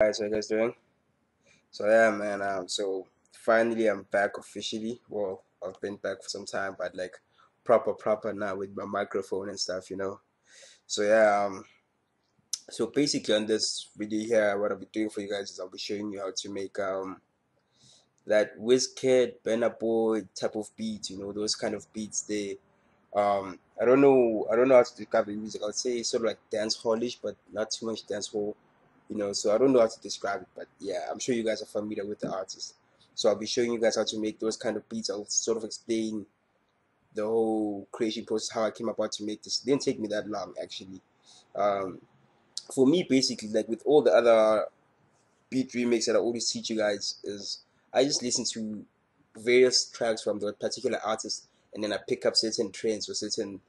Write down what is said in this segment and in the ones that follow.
guys, how you guys doing? So yeah, man. Um, so finally I'm back officially. Well, I've been back for some time, but like proper, proper now with my microphone and stuff, you know. So yeah, um, so basically on this video here, what I'll be doing for you guys is I'll be showing you how to make um that Wizkid, Burna Boy type of beat, you know, those kind of beats. They, um, I don't know, I don't know how to describe the music. I would say sort of like dance hallish, but not too much dance hall you know so i don't know how to describe it but yeah i'm sure you guys are familiar with the artist. So i'll be showing you guys how to make those kind of beats. I'll sort of explain the whole creation process how i came about to make this. It didn't take me that long actually. Um, for me basically like with all the other beat remix that i always teach you guys is i just listen to various tracks from the particular artist and then i pick up certain trends or certain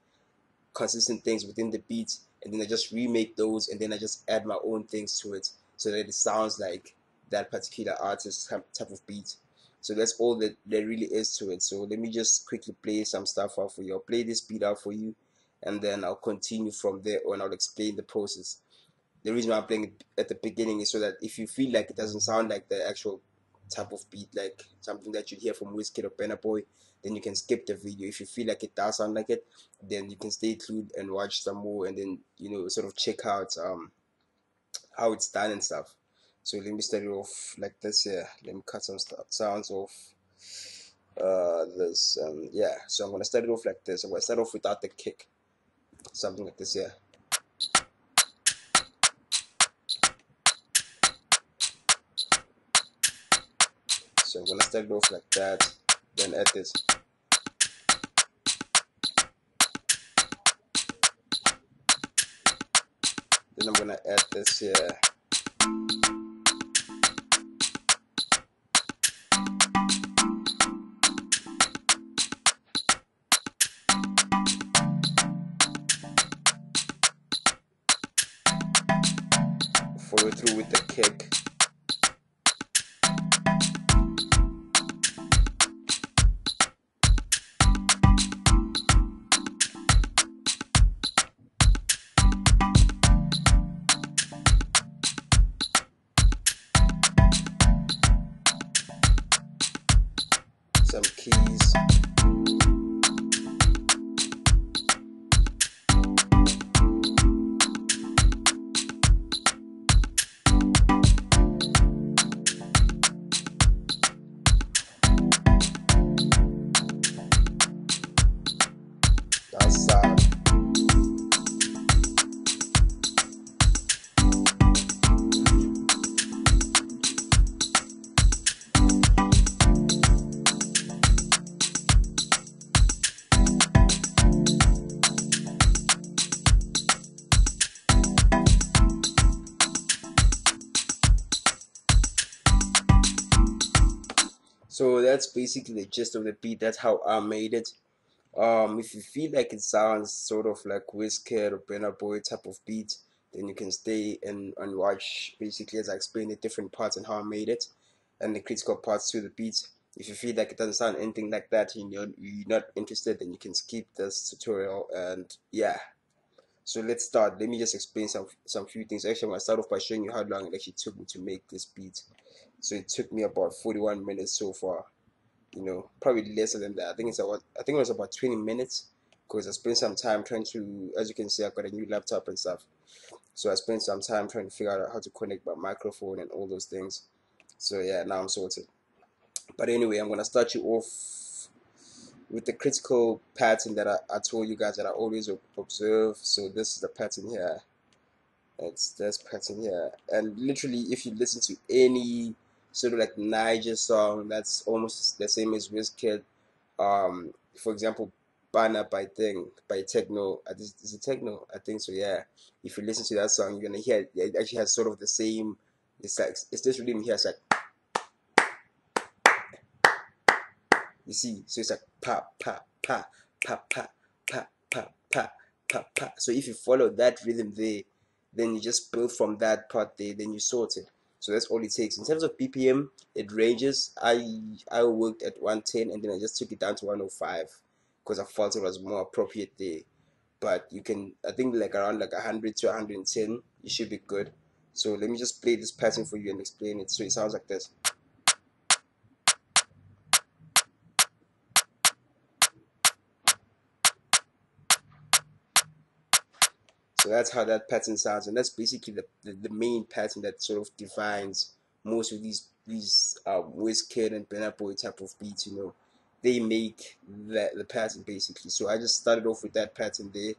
consistent things within the beats and then I just remake those and then I just add my own things to it so that it sounds like that particular artist type of beat. So that's all that there really is to it. So let me just quickly play some stuff out for you. I'll play this beat out for you and then I'll continue from there and I'll explain the process. The reason I'm playing it at the beginning is so that if you feel like it doesn't sound like the actual type of beat, like something that you hear from Wizkid or Burna Boy, then you can skip the video. If you feel like it does sound like it, then you can stay tuned and watch some more, and then you know sort of check out um how it's done and stuff. So let me start it off like this here. Let me cut some sounds off uh this um yeah so i'm gonna start it off like this i'm gonna start off without the kick something like this here so i'm gonna it off like that then add this then I'm gonna add this here. Follow through with the kick some keys. That's basically the gist of the beat. That's how I made it. Um, if you feel like it sounds sort of like Wizkid or Burna Boy type of beat, then you can stay and, and watch basically as I explain the different parts and how I made it and the critical parts to the beat. If you feel like it doesn't sound anything like that and you're, you're not interested, then you can skip this tutorial and yeah. So let's start. Let me just explain some some few things. Actually, I'm gonna start off by showing you how long it actually took me to make this beat. So it took me about 41 minutes so far. You know, probably lesser than that. I think it's about I think it was about 20 minutes because I spent some time trying to, as you can see, I've got a new laptop and stuff. So I spent some time trying to figure out how to connect my microphone and all those things. So yeah, now I'm sorted. But anyway, I'm gonna start you off with the critical pattern that I, I told you guys that I always observe. So this is the pattern here. It's this pattern here. And literally, if you listen to any sort of like Naija song that's almost the same as Wizkid, um, for example, Pana by Thing by Tekno. Is, is it Tekno? I think so. Yeah. If you listen to that song, you're gonna hear it actually has sort of the same. It's like it's this rhythm here. It's like You see, so it's like pa pa pa pa pa pa pa pa pa pa. So if you follow that rhythm there, then you just build from that part there, then you sort it. So that's all it takes. In terms of BPM, it ranges. I I worked at 110 and then I just took it down to 105 because I felt it was more appropriate there. But you can, I think like around like 100 to 110, you should be good. so let me just play this pattern for you and explain it so it sounds like this so that's how that pattern sounds and that's basically the, the, the main pattern that sort of defines most of these these uh, Wizkid and Burna Boy type of beats you know. They make that the pattern basically. So I just started off with that pattern there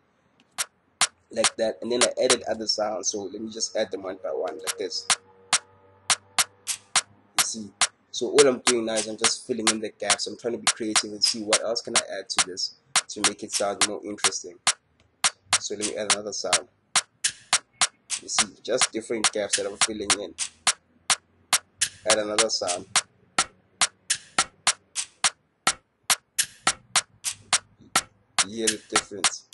like that and then I added other sounds. So let me just add them one by one like this. You see? So all I'm doing now is I'm just filling in the gaps. I'm trying to be creative and see what else can I add to this to make it sound more interesting so let me add another sound. You see just different gaps that I'm filling in. Add another sound. You hear the difference.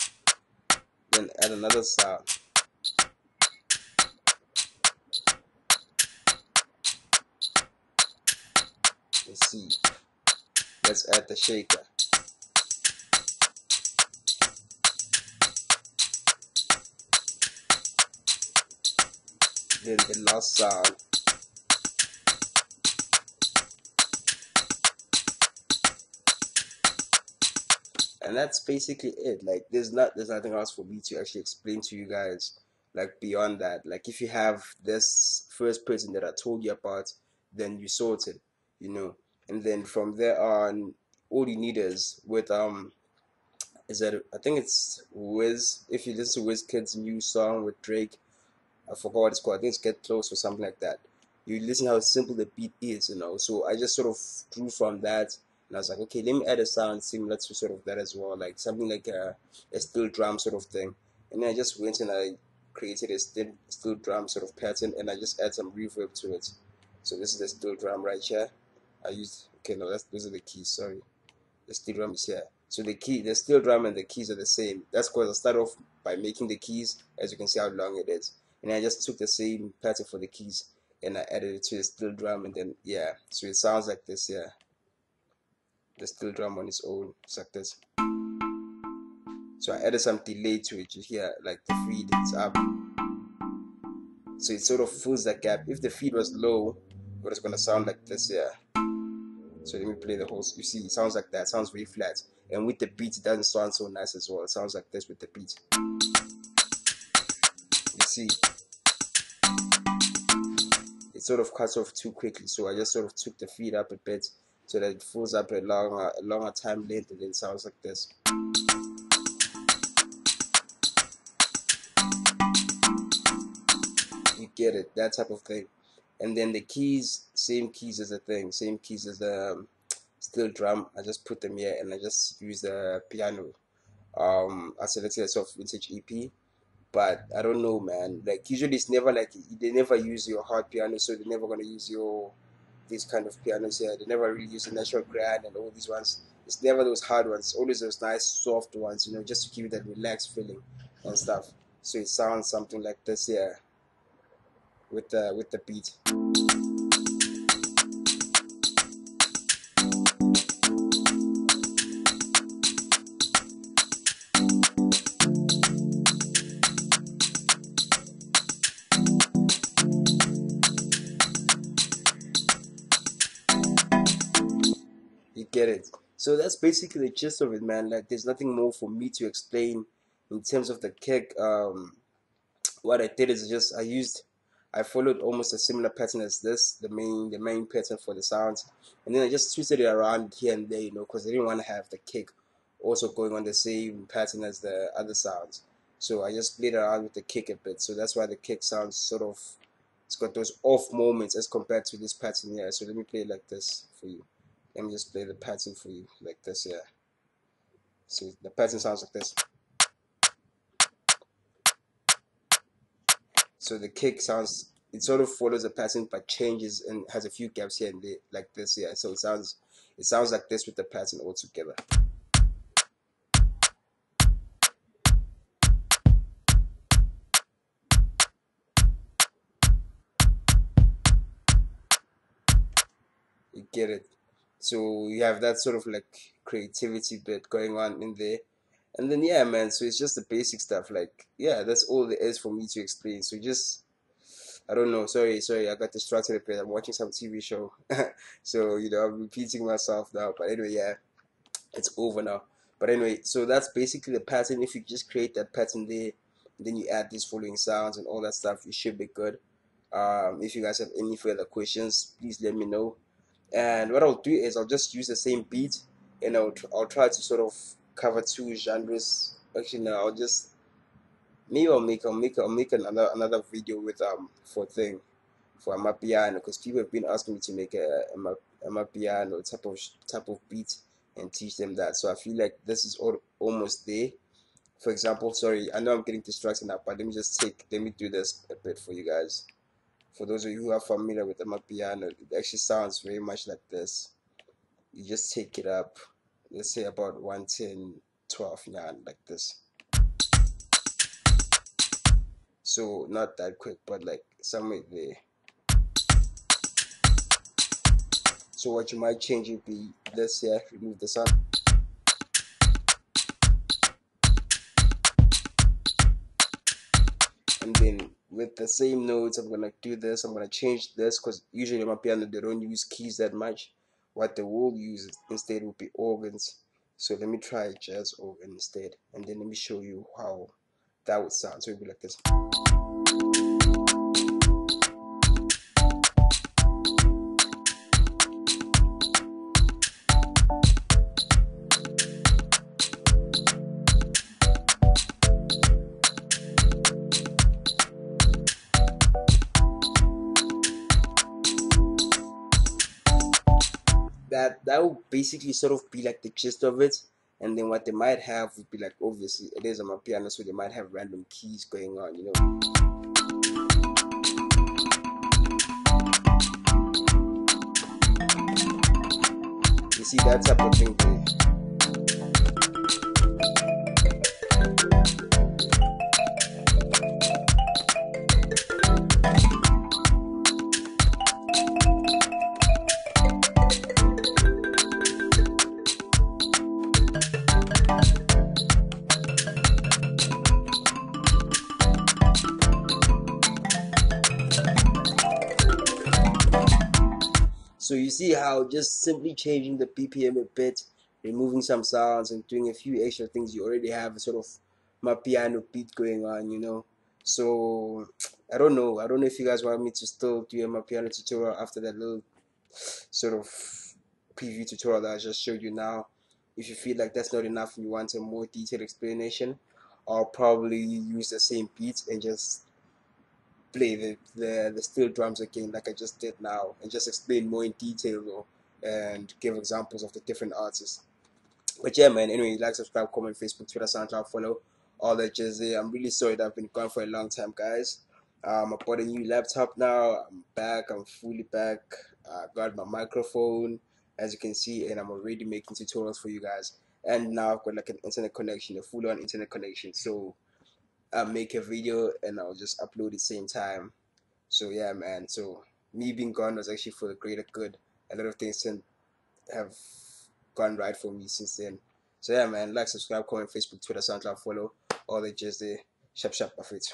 Then add another sound. Let's see let's add the shaker then the last sound and that's basically it. Like there's not there's nothing else for me to actually explain to you guys like beyond that. Like if you have this first person that I told you about then you sorted you know. And then from there on all you need is with um is that I think it's Wiz if you listen to Wizkid's new song with Drake I forgot what it's called I think it's Get Close or something like that you listen how simple the beat is you know so I just sort of drew from that and I was like, okay, let me add a sound similar to sort of that as well, like something like a, a steel drum sort of thing. And then I just went and I created a steel, steel drum sort of pattern and I just add some reverb to it. So this is the steel drum right here. I used okay, no, that's, those are the keys, sorry. The steel drum is here. So the key, the steel drum and the keys are the same. That's because I start off by making the keys, as you can see how long it is. And I just took the same pattern for the keys and I added it to the steel drum and then, yeah, so it sounds like this, yeah. The steel drum on its own it's like this. So I added some delay to it you hear like the feed it's up. So it sort of fills that gap. If the feed was low it was gonna sound like this yeah. So let me play the whole you see it sounds like that it sounds really flat. And with the beat it doesn't sound so nice as well. It sounds like this with the beat. You see sort of cuts off too quickly so I just sort of took the feed up a bit so that it fills up a longer, a longer time length and then sounds like this. You get it, that type of thing. And then the keys, same keys as the thing, same keys as the um, steel drum. I just put them here and I just use the piano. Um, I selected a soft vintage EP but I don't know, man. Like usually, it's never like they never use your hard piano, so they're never gonna use your these kind of pianos here. They never really use the natural grand and all these ones. It's never those hard ones. Always those nice soft ones, you know, just to give you that relaxed feeling and stuff. So it sounds something like this here with the with the beat. It. So that's basically the gist of it, man. Like, there's nothing more for me to explain in terms of the kick. Um, what I did is just I used, I followed almost a similar pattern as this, the main the main pattern for the sounds, and then I just twisted it around here and there, you know, because I didn't want to have the kick also going on the same pattern as the other sounds. So I just played around with the kick a bit. So that's why the kick sounds sort of, it's got those off moments as compared to this pattern here. So let me play like this for you let me just play the pattern for you like this here see the pattern sounds like this. So the kick sounds it sort of follows the pattern but changes and has a few gaps here and there like this here so it sounds it sounds like this with the pattern all together. You get it so you have that sort of like creativity bit going on in there and then yeah man so it's just the basic stuff like yeah that's all there is for me to explain so just I don't know. Sorry, sorry. I got distracted a bit. I'm watching some TV show, so you know I'm repeating myself now. But anyway, yeah, it's over now. But anyway, so that's basically the pattern. If you just create that pattern there, then you add these following sounds and all that stuff, you should be good. Um, if you guys have any further questions, please let me know. And what I'll do is I'll just use the same beat, and I'll I'll try to sort of cover two genres. Actually, no, I'll just maybe I'll make I'll make I'll make another another video with um for thing for amapiano because people have been asking me to make a a amapiano type of type of beat and teach them that. So I feel like this is all, almost there. For example, sorry, I know I'm getting distracted now, but let me just take let me do this a bit for you guys. For those of you who are familiar with amapiano, it actually sounds very much like this. You just take it up, let's say about 110, 12 yan, like this. So not that quick, but like somewhere there. So what you might change would be this here, remove the sun. And then with the same notes, I'm gonna do this. I'm gonna change this because usually on amapiano they don't use keys that much. What they will use instead will be organs. So let me try jazz organ instead, and then let me show you how that would sound. So it would be like this. That that would basically sort of be like the gist of it. And then what they might have would be like obviously it is on amapiano so they might have random keys going on you know. You see that type of thing So you see how just simply changing the BPM a bit, removing some sounds and doing a few extra things, you already have a sort of amapiano beat going on, you know. So I don't know. I don't know if you guys want me to still do a amapiano tutorial after that little sort of preview tutorial that I just showed you now. If you feel like that's not enough and you want a more detailed explanation, I'll probably use the same beats and just play the, the, the steel drums again like I just did now and just explain more in detail though, and give examples of the different artists. But yeah, man, anyway, like, subscribe, comment, Facebook, Twitter, SoundCloud, follow, all that just there. I'm really sorry that I've been gone for a long time, guys. Um, I bought a new laptop now. I'm back. I'm fully back. I got my microphone, as you can see, and I'm already making tutorials for you guys. And now I've got like an internet connection, a full-on internet connection. So I make a video and I'll just upload the same time. So yeah, man. So me being gone was actually for the greater good. A lot of things have gone right for me since then. So yeah, man. Like, subscribe, comment, Facebook, Twitter, SoundCloud, follow all the just the shop shop of it.